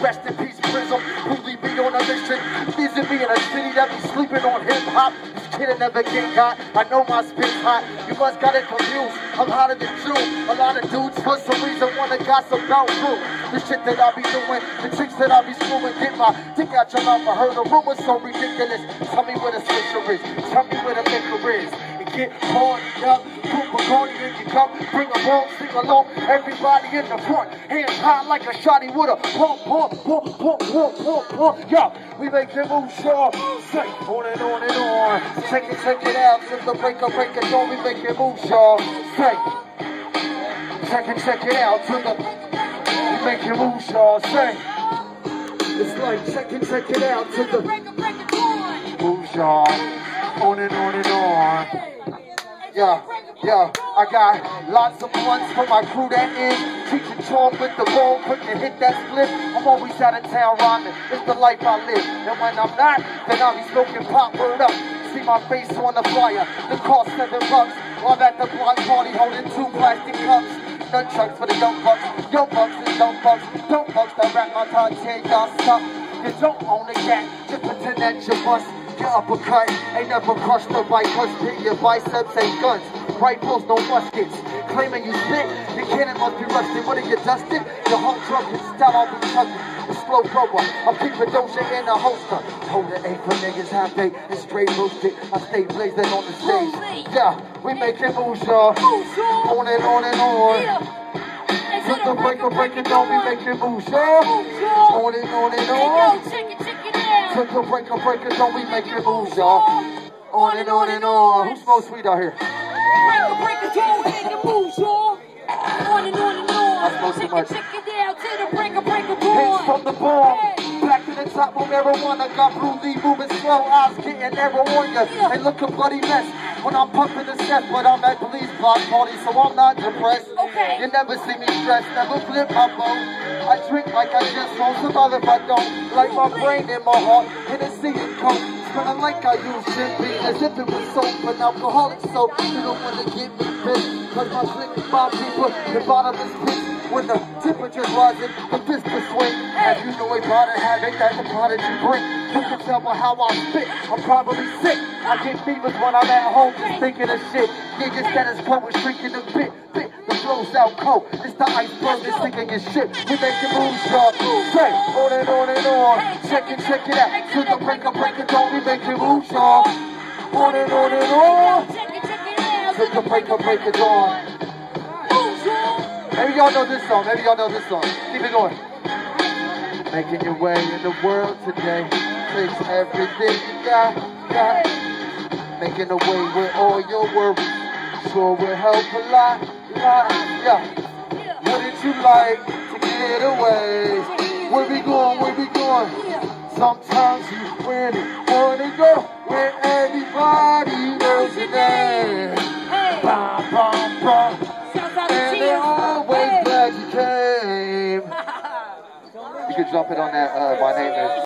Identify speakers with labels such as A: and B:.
A: Rest in peace, Prism. Who leave me on a mission? Visit me in a city that be sleeping on hip hop. This kid never get got. I know my spit's hot. You must got it confused. I'm hotter than Jew. A lot of dudes for some reason wanna gossip about you. The shit that I be doing, the tricks that I be screwing. Get my dick out your mouth. I heard the rumors so ridiculous. Tell me where the switcher is. Tell me where the liquor is. And get party up. Bacardi in your cup. Bring a ball, sing along. Everybody in the front. Hands high like a shotty with a pump, pump, pump, pump, pump, pump, pump. Yo, we make it move sure. Say on and on and on. Check it, check it out. Since the break up, break it on, we make it move sure. Say. Check it, check it out. To the we make it move sure. Say. It's like check it, check it out. To the
B: Break it, break it, on.
A: On and on and on. Yeah, yeah, I got lots of ones for my crew that is teaching charm with the ball, quick to hit that split. I'm always out of town rhyming, it's the life I live. And when I'm not, then I'll be smoking pop, word up. See my face on the flyer, the cost seven bucks. While at the block party holding two plastic cups. Nunchucks for the young bucks, young bucks and young bucks, young bucks that rap my time, tear y'all suck. You don't own a cat, just pretend that you bust. Your uppercut ain't never crushed the right cause your biceps ain't guns. Rifles, no muskets. Claiming you spit, your cannon must be rusted. What are you dusted? Your heart drunk and style I'll be tugging. A slow grower, I'm keeping doja in a holster. Hold the eight for niggas half baked and straight roasted. I stay blazing on the stage. Yeah, we make it moves, y'all. On and on and on. Put the breaker, break it down, we make it moves, y'all. On and on and on.
B: Check it, check it out.
A: Took a break, a break, don't we make it moves, y'all? On and on and on. Who smokes weed out here?
B: Break it, on. Make it move, y'all. On and on and on.
A: I smoke too much.
B: it, check it out. To the break it, break it,
A: Hits
B: on.
A: from the bomb. Back to the top of marijuana. Got Lee moving slow. Eyes getting narrow on ya. They look a bloody mess when I'm pumping the set. But I'm at police block party, so I'm not depressed.
B: Okay.
A: You never see me stressed, never flip my phone. I drink like I just won't survive if I don't. Like my brain in my heart, Hennessy and coke. Smelling like I use Jim as if it was soap, but alcoholic soap. You don't wanna get me pissed, cause my click is my people, the bottom is pit. When the temperature's rising, the fist will swing. As you know, a pot of havoc, that's the prodigy bring. You can tell by how I spit, I'm probably sick. I get fevers when I'm at home, just thinking of shit. Niggas quo is shrinking the bit, bit. The flow's out cold, it's the iceberg that's sinking your shit. We make it move, y'all. Say, on and on and on. Check it, check it out. To the break up, break it on, we make it move, y'all. On and on and on.
B: Check it, check it out.
A: To the break up, break it on. Maybe y'all know this song. Maybe y'all know this song. Keep it going. Making your way in the world today takes everything you got. got. Making a way with all your worries sure will help a lot. lot. Yeah. Wouldn't you like to get away? Where we going? Where we going? Sometimes you really wanna go where everybody knows your name.
B: Hey.
A: Bum, bum, bum.
B: Shouts out to
A: And they're always glad you came. You could jump it on that, uh, my name is.